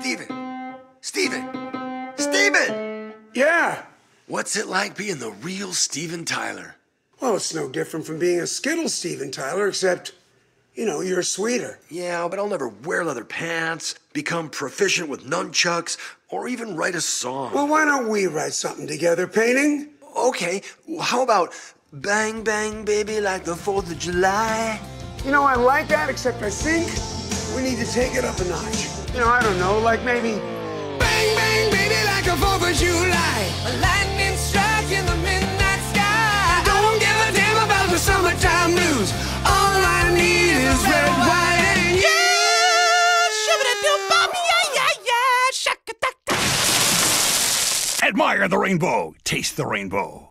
Steven! Steven! Steven! Yeah. What's it like being the real Steven Tyler? Well, it's no different from being a Skittle Steven Tyler, except, you know, you're sweeter. Yeah, but I'll never wear leather pants, become proficient with nunchucks, or even write a song. Well, why don't we write something together? Painting? Okay, how about Bang Bang Baby like the 4th of July? You know, I like that, except I think we need to take it up a notch. You know, I don't know, like maybe Bang Bang Baby like a 4th of July. A lightning strike in the midnight sky. Don't give a damn about the summertime blues. All I need is red, white, and yeah. Shibba-da-doo-bop, yeah, yeah, yeah. Shaka-da-da. Admire the rainbow. Taste the rainbow.